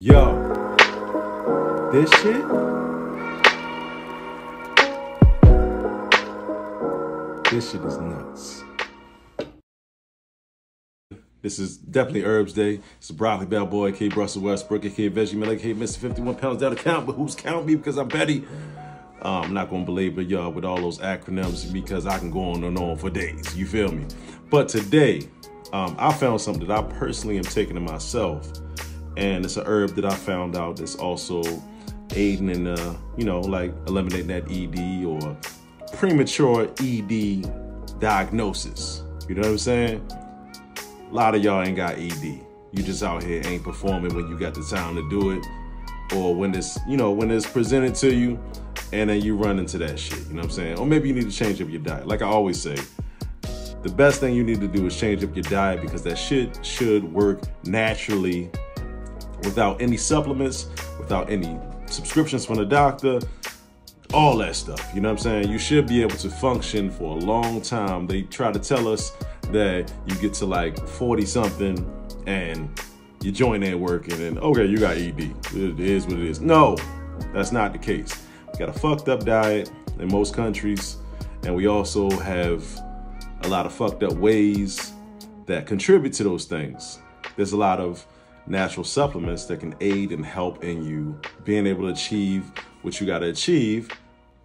Yo, this shit? This shit is nuts. This is definitely Herbsday. It's Broccoli Bell Boy, K. Russell Westbrook, K. Veggie Miller, K. Mr. 51 pounds down the count, but who's counting me because I'm Betty? Um, I'm not gonna belabor y'all with all those acronyms because I can go on and on for days. You feel me? But today, um, I found something that I personally am taking to myself, and it's a herb that I found out that's also aiding in, uh, you know, like eliminating that ED or premature ED diagnosis. You know what I'm saying? A lot of y'all ain't got ED. You just out here ain't performing when you got the time to do it, or when it's, you know, when it's presented to you, and then you run into that shit. You know what I'm saying? Or maybe you need to change up your diet. Like I always say, the best thing you need to do is change up your diet because that shit should work naturally without any supplements, without any subscriptions from the doctor, all that stuff. You know what I'm saying? You should be able to function for a long time. They try to tell us that you get to like 40 something and your joint ain't working and okay, you got ED. It is what it is. No, that's not the case. We got a fucked up diet in most countries, and we also have a lot of fucked up ways that contribute to those things. There's a lot of natural supplements that can aid and help in you being able to achieve what you got to achieve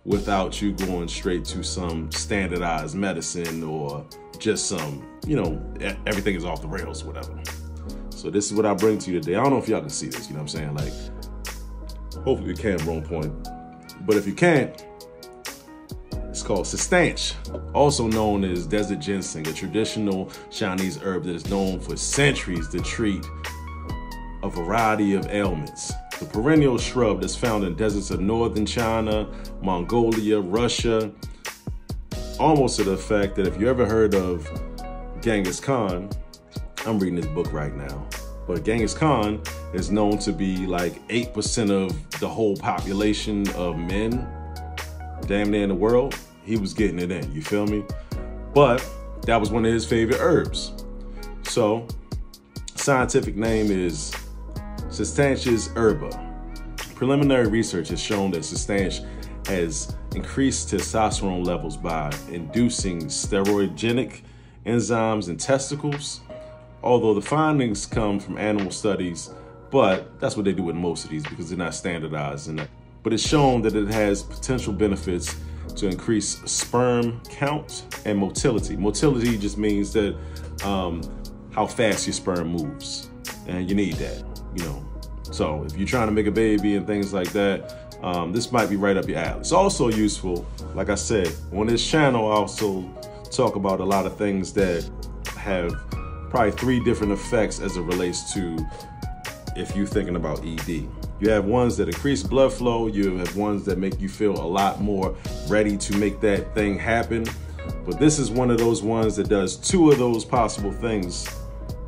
without you going straight to some standardized medicine or just some, you know, everything is off the rails, whatever. So this is what I bring to you today. I don't know if y'all can see this, you know what I'm saying? Like, hopefully the camera on point. But if you can't, it's called Cistanche, also known as desert ginseng, a traditional Chinese herb that is known for centuries to treat a variety of ailments. The perennial shrub that's found in deserts of northern China, Mongolia, Russia, almost to the effect that if you ever heard of Genghis Khan, I'm reading this book right now, but Genghis Khan is known to be like 8% of the whole population of men damn near in the world, he was getting it in, you feel me? But that was one of his favorite herbs. So, scientific name is Cistanches herba. Preliminary research has shown that Cistanche has increased testosterone levels by inducing steroidogenic enzymes in testicles, although the findings come from animal studies, but that's what they do with most of these because they're not standardized. And but it's shown that it has potential benefits to increase sperm count and motility. Motility just means that um, how fast your sperm moves, and you need that, you know. So if you're trying to make a baby and things like that, um, this might be right up your alley. It's also useful, like I said, on this channel, I also talk about a lot of things that have probably three different effects as it relates to if you're thinking about ED. You have ones that increase blood flow. You have ones that make you feel a lot more ready to make that thing happen. But this is one of those ones that does two of those possible things.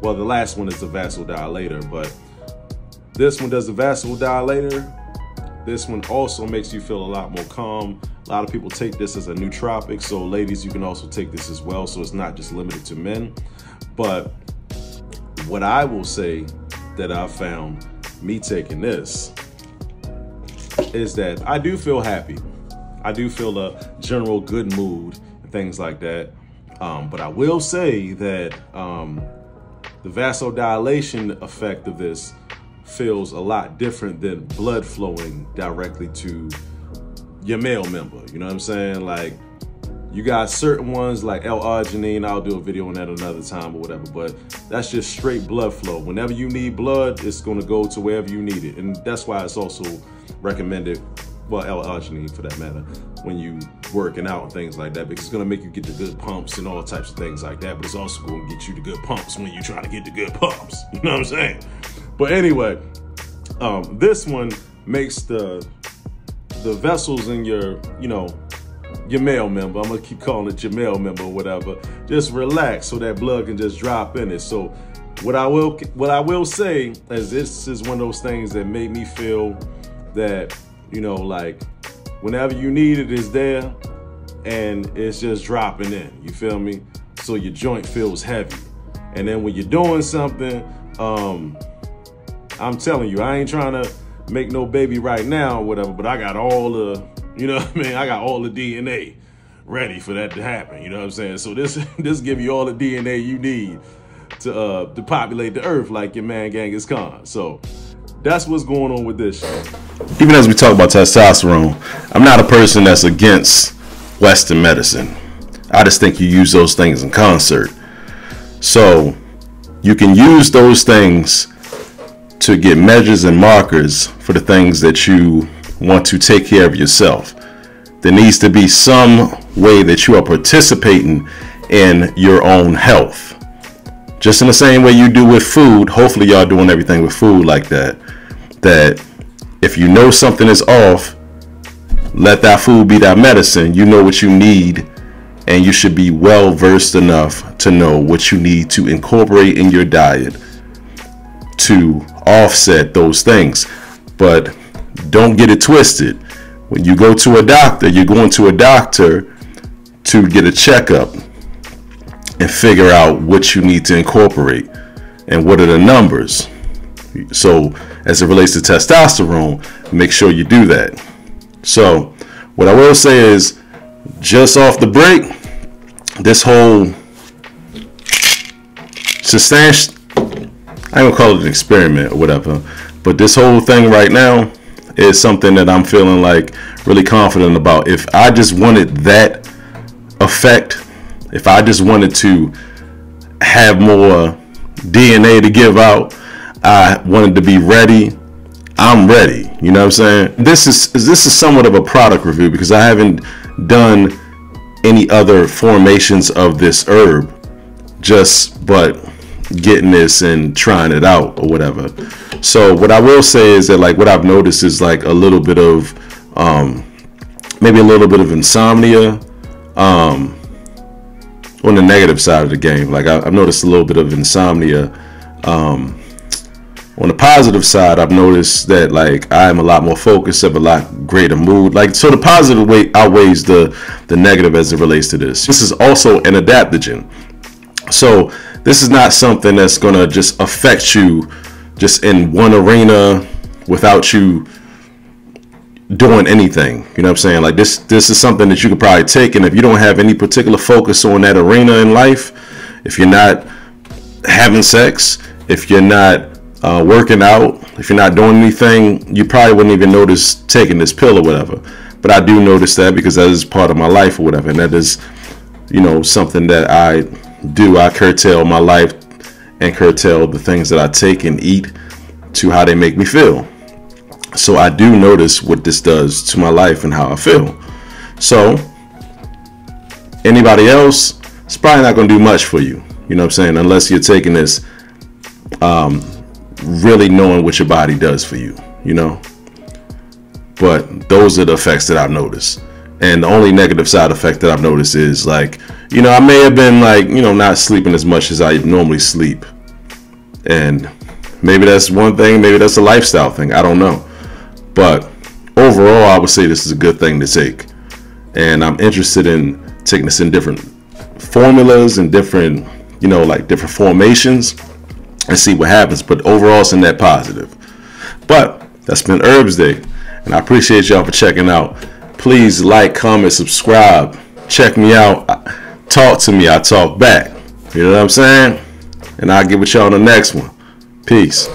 Well, the last one is the vasodilator, but this one does the vasodilator. This one also makes you feel a lot more calm. A lot of people take this as a nootropic, so ladies, you can also take this as well, so it's not just limited to men. But what I will say that I found me taking this is that I do feel happy. I do feel a general good mood and things like that. Um, but I will say that um, the vasodilation effect of this feels a lot different than blood flowing directly to your male member. You know what I'm saying? Like you got certain ones like L-arginine, I'll do a video on that another time or whatever, but that's just straight blood flow. Whenever you need blood, it's gonna go to wherever you need it. And that's why it's also recommended, well, L-arginine for that matter, when you working out and things like that, because it's gonna make you get the good pumps and all types of things like that, but it's also gonna get you the good pumps when you're trying to get the good pumps. You know what I'm saying? But anyway, um, this one makes the the vessels in your, you know, your male member, I'm gonna keep calling it your male member or whatever, just relax so that blood can just drop in it. So what I will what I will say is this is one of those things that made me feel that, you know, like whenever you need it is there and it's just dropping in. You feel me? So your joint feels heavy. And then when you're doing something, um, I'm telling you, I ain't trying to make no baby right now or whatever, but I got all the, you know what I mean? I got all the DNA ready for that to happen. You know what I'm saying? So this this give you all the DNA you need to uh to populate the earth like your man Genghis Khan. So that's what's going on with this. Even as we talk about testosterone, I'm not a person that's against Western medicine. I just think you use those things in concert. So you can use those things to get measures and markers for the things that you want to take care of yourself. There needs to be some way that you are participating in your own health. Just in the same way you do with food, hopefully y'all doing everything with food like that. That if you know something is off, let that food be that medicine. You know what you need and you should be well versed enough to know what you need to incorporate in your diet to offset those things. But don't get it twisted. When you go to a doctor, you're going to a doctor to get a checkup and figure out what you need to incorporate and what are the numbers. So, as it relates to testosterone, make sure you do that. So, what I will say is just off the break, this whole substantial, I don't call it an experiment or whatever, but this whole thing right now is something that I'm feeling like really confident about. If I just wanted that effect, if I just wanted to have more DNA to give out, I wanted to be ready. I'm ready. You know what I'm saying? This is this is somewhat of a product review because I haven't done any other formations of this herb, just but getting this and trying it out or whatever. So what I will say is that like what I've noticed is like a little bit of um, maybe a little bit of insomnia um, on the negative side of the game. Like I, have noticed a little bit of insomnia. Um, on the positive side, I've noticed that like I'm a lot more focused, have a lot greater mood. Like so, the positive way outweighs the the negative as it relates to this. This is also an adaptogen, so this is not something that's gonna just affect you just in one arena without you doing anything. You know what I'm saying? Like this this is something that you could probably take, and if you don't have any particular focus on that arena in life, if you're not having sex, if you're not uh, working out, if you're not doing anything, you probably wouldn't even notice taking this pill or whatever. But I do notice that because that is part of my life or whatever, and that is, you know, something that I do. I curtail my life and curtail the things that I take and eat to how they make me feel. So I do notice what this does to my life and how I feel. So anybody else, it's probably not going to do much for you. You know what I'm saying? Unless you're taking this um, really knowing what your body does for you, you know. But those are the effects that I've noticed. And the only negative side effect that I've noticed is like, you know, I may have been like, you know, not sleeping as much as I normally sleep. And maybe that's one thing, maybe that's a lifestyle thing. I don't know. But overall, I would say this is a good thing to take. And I'm interested in taking this in different formulas and different, you know, like different formations and see what happens. But overall, it's in that positive. But that's been Herbsday, and I appreciate y'all for checking out. Please like, comment, subscribe. Check me out. Talk to me. I talk back. You know what I'm saying? And I'll get with y'all on the next one. Peace.